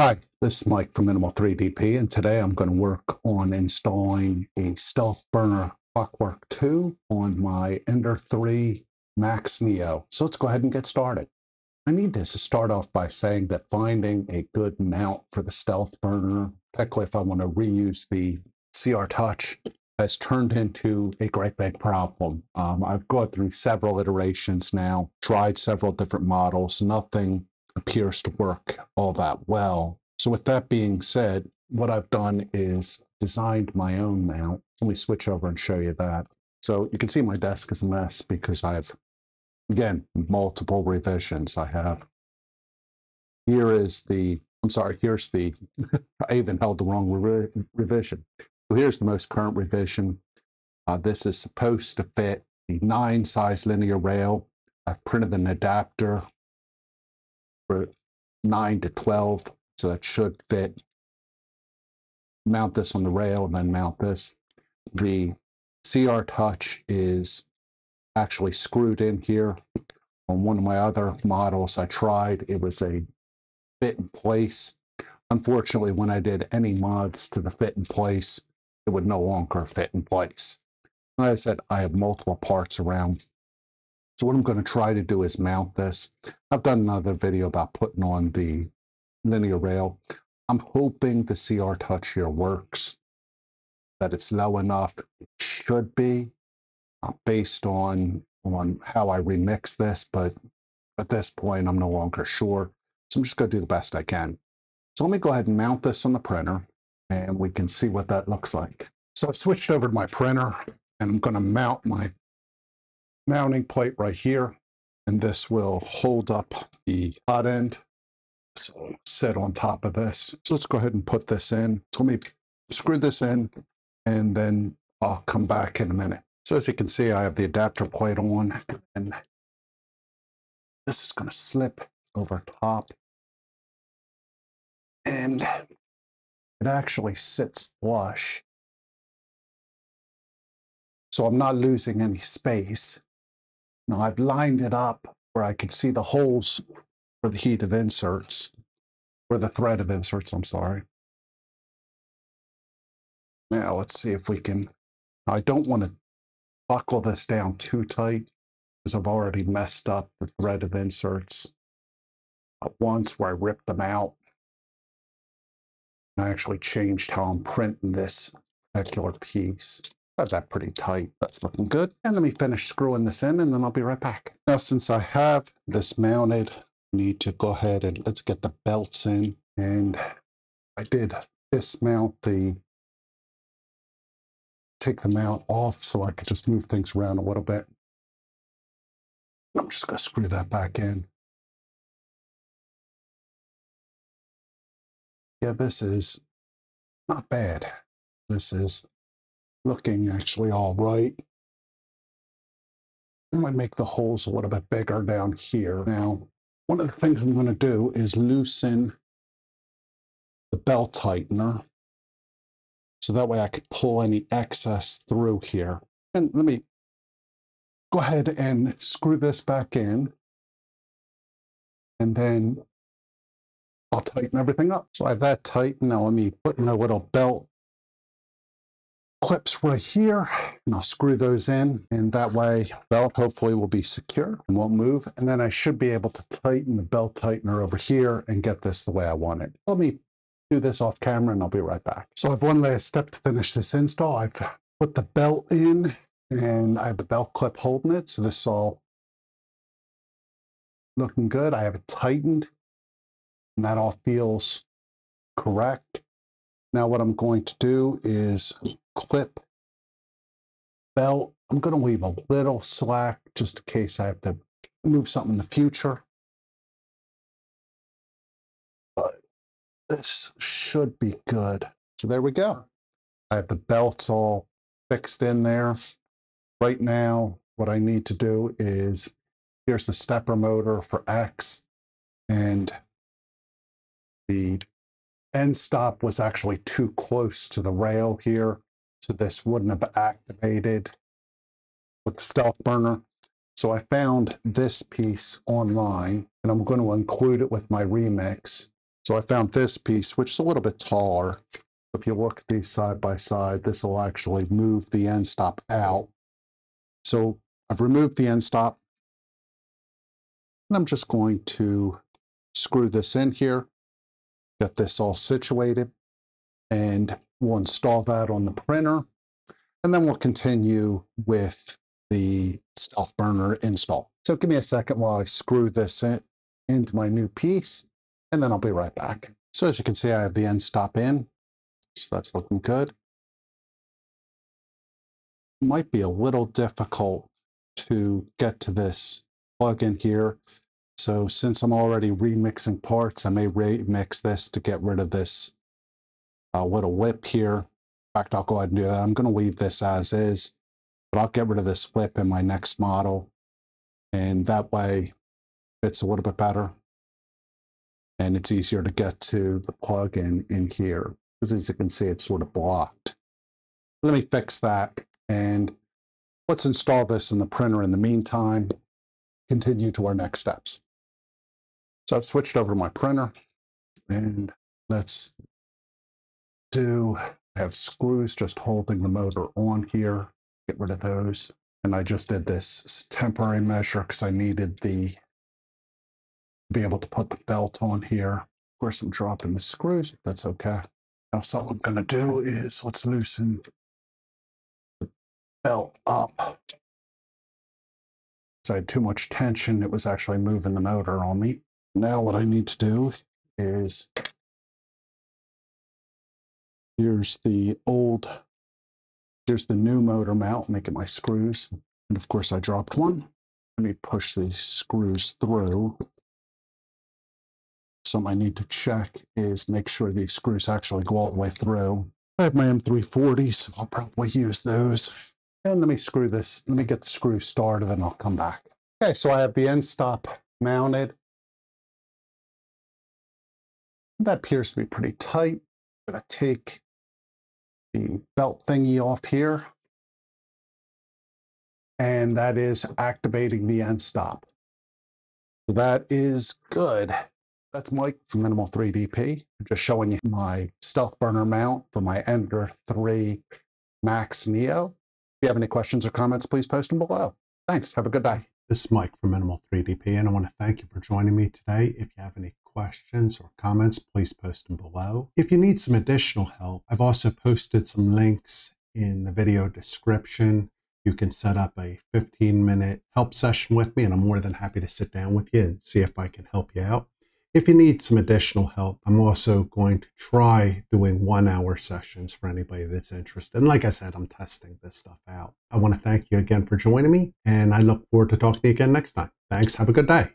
Hi, this is Mike from Minimal 3DP, and today I'm going to work on installing a Stealthburner Clockwork 2 on my Ender 3 Max Neo. So let's go ahead and get started. I need to start off by saying that finding a good mount for the Stealthburner, particularly if I want to reuse the CR Touch, has turned into a great big problem. Um, I've gone through several iterations now, tried several different models, nothing appears to work all that well. So with that being said, what I've done is designed my own mount. Let me switch over and show you that. So you can see my desk is a mess because I've, again, multiple revisions I have. Here is the, I'm sorry, here's the, I even held the wrong re revision. So here's the most current revision. Uh, this is supposed to fit the nine size linear rail. I've printed an adapter for 9 to 12, so that should fit. Mount this on the rail and then mount this. The CR Touch is actually screwed in here. On one of my other models I tried, it was a fit in place. Unfortunately, when I did any mods to the fit in place, it would no longer fit in place. Like I said, I have multiple parts around so what I'm going to try to do is mount this. I've done another video about putting on the linear rail. I'm hoping the CR Touch here works, that it's low enough. It should be uh, based on, on how I remix this, but at this point, I'm no longer sure. So I'm just going to do the best I can. So let me go ahead and mount this on the printer and we can see what that looks like. So I've switched over to my printer and I'm going to mount my mounting plate right here, and this will hold up the hot end. So sit on top of this. So let's go ahead and put this in. So let me screw this in, and then I'll come back in a minute. So as you can see, I have the adapter plate on, and this is going to slip over top. And it actually sits flush. So I'm not losing any space. Now I've lined it up where I can see the holes for the heat set inserts, or the threaded inserts, I'm sorry. Now let's see if we can, I don't want to buckle this down too tight because I've already messed up the threaded inserts once where I ripped them out. I actually changed how I'm printing this particular piece. Got that pretty tight. That's looking good. And let me finish screwing this in and then I'll be right back. Now, since I have this mounted, I need to go ahead and let's get the belts in. And I did dismount the, take the mount off so I could just move things around a little bit. I'm just to screw that back in. Yeah, this is not bad. This is looking actually all right. I might make the holes a little bit bigger down here. Now, one of the things I'm going to do is loosen the belt tightener so that way I could pull any excess through here. And let me go ahead and screw this back in. And then I'll tighten everything up. So I have that tight. Now let me put my little belt clips right here and I'll screw those in and that way belt hopefully will be secure and won't move and then I should be able to tighten the belt tightener over here and get this the way I want it. Let me do this off camera and I'll be right back. So I have one last step to finish this install. I've put the belt in and I have the belt clip holding it so this is all looking good. I have it tightened and that all feels correct. Now what I'm going to do is clip belt. I'm going to leave a little slack just in case I have to move something in the future. But this should be good. So there we go. I have the belts all fixed in there. Right now, what I need to do is, here's the stepper motor for X, and the end stop was actually too close to the rail here. So this wouldn't have activated with the stealthburner. So I found this piece online and I'm going to include it with my remix So I found this piece, which is a little bit taller. If you look at these side by side, this will actually move the end stop out. So I've removed the end stop. And I'm just going to screw this in here, get this all situated, and we'll install that on the printer. And then we'll continue with the stealthburner install. So give me a second while I screw this in, into my new piece, and then I'll be right back. So as you can see, I have the end stop in. So that's looking good. Might be a little difficult to get to this plug in here. So since I'm already remixing parts, I may remix this to get rid of this uh, little whip here. In fact, I'll go ahead and do that. I'm going to leave this as is, but I'll get rid of this whip in my next model. And that way it's a little bit better. And it's easier to get to the plug-in in here. Because as you can see, it's sort of blocked. Let me fix that. And let's install this in the printer in the meantime. Continue to our next steps. So I've switched over to my printer. And let's do have screws just holding the motor on here. Get rid of those. And I just did this temporary measure because I needed the be able to put the belt on here. Of course, I'm dropping the screws, but that's okay. Now, so what I'm going to do is let's loosen the belt up. So I had too much tension. It was actually moving the motor on me. Now what I need to do is Here's the old, here's the new motor mount, making my screws. And of course I dropped one. Let me push these screws through. Something I need to check is make sure these screws actually go all the way through. I have my M340s, so I'll probably use those. And let me screw this, let me get the screw started, and I'll come back. Okay, so I have the end stop mounted. That appears to be pretty tight. I'm gonna take the belt thingy off here. And that is activating the end stop. So that is good. That's Mike from Minimal 3DP. I'm just showing you my stealthburner mount for my Ender 3 Max Neo. If you have any questions or comments, please post them below. Thanks. Have a good day. This is Mike from Minimal 3DP, and I want to thank you for joining me today. If you have any questions or comments, please post them below. If you need some additional help, I've also posted some links in the video description. You can set up a 15 minute help session with me, and I'm more than happy to sit down with you and see if I can help you out. If you need some additional help, I'm also going to try doing one hour sessions for anybody that's interested. And like I said, I'm testing this stuff out. I want to thank you again for joining me, and I look forward to talking to you again next time. Thanks. Have a good day.